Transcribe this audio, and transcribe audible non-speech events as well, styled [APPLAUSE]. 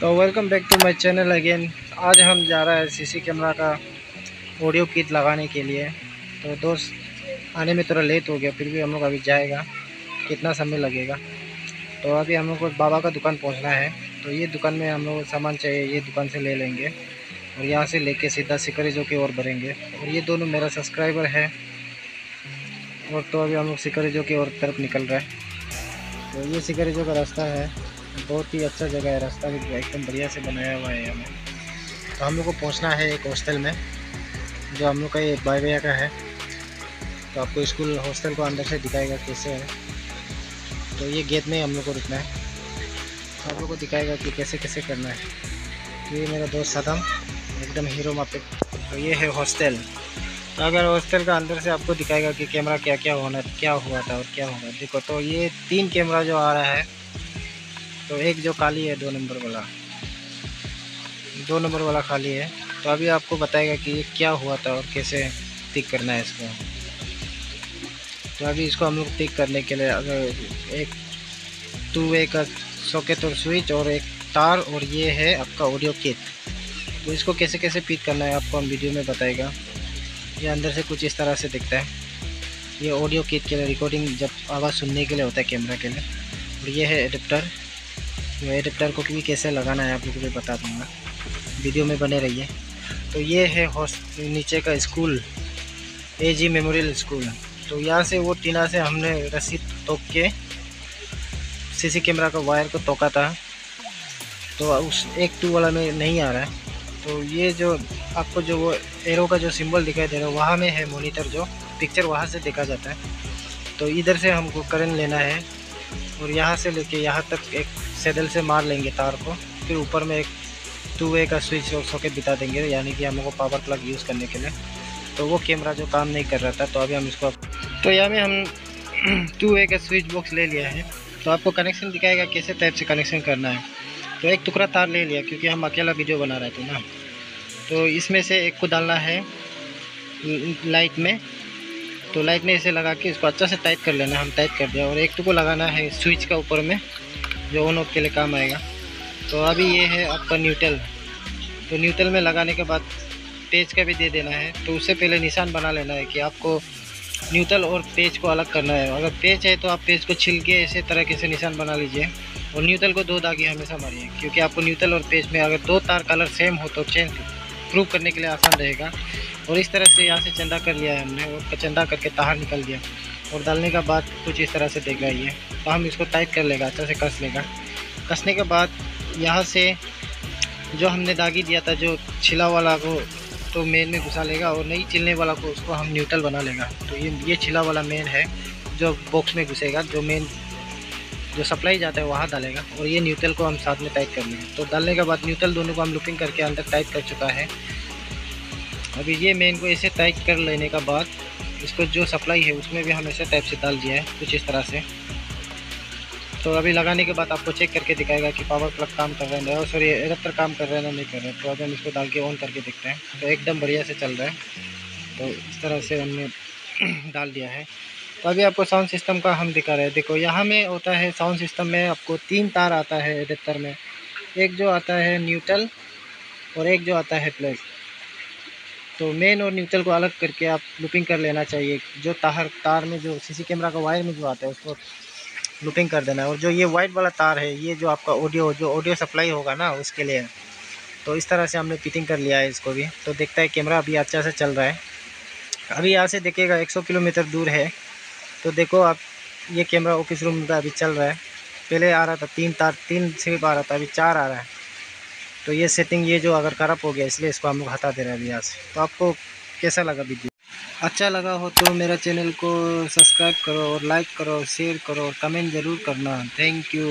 तो welcome back to my channel again आज हम जा रहे हैं सीसी कैमरा का ऑडियो किट लगाने के लिए। तो दोस्त, आने में थोड़ा लेट हो गया, फिर भी हम लोग अभी जाएगा। कितना समय लगेगा? तो अभी हम लोग को बाबा का दुकान पहुँचना है। तो ये दुकान में हम लोग को सामान चाहिए, ये दुकान से ले लेंगे। और यहाँ से लेके सीधा सिकरेजो की ओर भरेंगे और ये दोनों मेरा सब्सक्राइबर है। और तो अभी हम लोग सिकरेजो की ओर तरफ़ निकल रहे हैं। तो ये सिकरेजो का रास्ता है। बहुत ही अच्छा जगह है, रास्ता भी एकदम बढ़िया से बनाया हुआ है हमें तो हम लोग को पहुँचना है एक हॉस्टल में, जो हम लोग का ये भैया का है। तो आपको स्कूल हॉस्टल को अंदर से दिखाएगा कैसे है। तो ये गेट में हम लोग को रुकना है। तो आप लोग को दिखाएगा कि कैसे कैसे करना है। ये मेरा दोस्त सदम एकदम हीरो मापे। तो ये है हॉस्टल। तो अगर हॉस्टल का अंदर से आपको दिखाएगा कि कैमरा क्या क्या होना, क्या हुआ था और क्या होगा। देखो तो ये तीन कैमरा जो आ रहा है तो एक जो खाली है, दो नंबर वाला। दो नंबर वाला खाली है। तो अभी आपको बताएगा कि ये क्या हुआ था और कैसे टिक करना है इसको। तो अभी इसको हम लोग टिक करने के लिए अगर एक टू वे का सॉकेट और स्विच और एक तार और ये है आपका ऑडियो किट तो इसको कैसे कैसे पिक करना है आपको हम वीडियो में बताएगा। ये अंदर से कुछ इस तरह से दिखता है। ये ऑडियो किट के लिए रिकॉर्डिंग जब आवाज़ सुनने के लिए होता है कैमरा के लिए। और ये है एडिप्टर ये एडिप्टर को भी कैसे लगाना है, आप लोगों को बता दूँगा। वीडियो में बने रहिए। तो ये है नीचे का school A G memorial school तो यहाँ से वो टीना से हमने रस्सी तोक के सीसी कैमरा का वायर को तोका था। तो उस एक टू वाला में नहीं आ रहा है। तो ये जो आपको जो वो एरो का जो सिंबल दिखाई दे रहा है, वहाँ में है मोनीटर जो। पिक्चर वहाँ से देखा जाता है। तो इधर से हमको करंट लेना है। और यहाँ से लेके यहाँ तक एक सैडल से मार लेंगे तार को, फिर ऊपर में एक टू वे का स्विच और सॉकेट बिता देंगे, यानी कि हमको पावर प्लग यूज़ करने के लिए। तो वो कैमरा जो काम नहीं कर रहा था तो अभी हम इसको तो यहाँ में हम [CLEARS THROAT] टू वे का स्विच बॉक्स ले लिया है। तो आपको कनेक्शन दिखाएगा कैसे टाइप से कनेक्शन करना है। तो एक टुकड़ा तार ले लिया, क्योंकि हम अकेला वीडियो बना रहे थे ना। तो इसमें से एक को डालना है लाइट में। तो लाइट ने इसे लगा के इसको अच्छा से टाइट कर लेना हम टाइट कर दिया। और एक को लगाना है स्विच का ऊपर में, जो ऑन ऑफ़ के लिए काम आएगा। तो अभी ये है आपका न्यूट्रल तो न्यूट्रल में लगाने के बाद पेज का भी दे देना है। तो उससे पहले निशान बना लेना है कि आपको न्यूट्रल और पेज को अलग करना है। अगर पेज है तो आप पेज को छिल के ऐसे तरह से निशान बना लीजिए। और न्यूट्रल को दो दागे हमेशा मारिए, क्योंकि आपको न्यूट्रल और पेज में अगर दो तार कलर सेम हो तो चेंज प्रूव करने के लिए आसान रहेगा। और इस तरह से यहाँ से चंदा कर लिया है हमने और चंदा करके तार निकल दिया। और डालने का बाद कुछ इस तरह से देख देगा ये तो हम इसको टाइट कर लेगा अच्छा से कस लेगा। कसने के बाद यहाँ से जो हमने दागी दिया था, जो छिला वाला को तो मेन में घुसा लेगा और नहीं चिलने वाला को उसको हम न्यूट्रल बना लेगा। तो ये ये छिला वाला मेन है जो बॉक्स में घुसेगा, जो मेन जो सप्लाई जाता है वहाँ डालेगा। और ये न्यूट्रल को हम साथ में टाइट कर लेंगे। तो डालने के बाद न्यूट्रल दोनों को हम लुपिंग करके अंदर टाइट कर चुका है। अभी ये मेन को ऐसे टाइट कर लेने का बाद, इसको जो सप्लाई है, उसमें भी हम ऐसे टाइप से डाल दिया है, कुछ इस तरह से। तो अभी लगाने के बाद आपको चेक करके दिखाएगा कि पावर प्लग काम कर रहा है और सॉरी एडेप्टर काम कर रहा है ना नहीं कर रहा तो अभी हम इसको डाल के ऑन करके देखते हैं। तो एकदम बढ़िया से चल रहा है। तो इस तरह से हमने [CLEARS THROAT] डाल दिया है। तो अभी आपको साउंड सिस्टम का हम दिखा रहे हैं। देखो, यहाँ में होता है साउंड सिस्टम में आपको तीन तार आता है एडेप्टर में। एक जो आता है न्यूट्रल और एक जो आता है प्लस तो मेन और न्यूट्रल को अलग करके आप लुपिंग कर लेना चाहिए। जो तार तार में जो सीसी कैमरा का वायर में जो आता है, उसको लुपिंग कर देना है। और जो ये वाइट वाला तार है, ये जो आपका ऑडियो जो ऑडियो सप्लाई होगा ना, उसके लिए। तो इस तरह से हमने फिटिंग कर लिया है इसको भी। तो देखता है कैमरा अभी अच्छा से चल रहा है। अभी यहाँ से देखिएगा 100 किलोमीटर दूर है। तो देखो आप, ये कैमरा ऑफ़िस रूम का अभी चल रहा है। पहले आ रहा था, तीन तार, तीन सिर्फ़ आ रहा था, अभी चार आ रहा है। तो ये सेटिंग ये जो अगर करप हो गया, इसलिए इसको हम लोग हटा दे रहे हैं यहाँ से। तो आपको कैसा लगा वीडियो? अच्छा लगा हो तो मेरा चैनल को सब्सक्राइब करो और लाइक करो शेयर करो और कमेंट ज़रूर करना। Thank you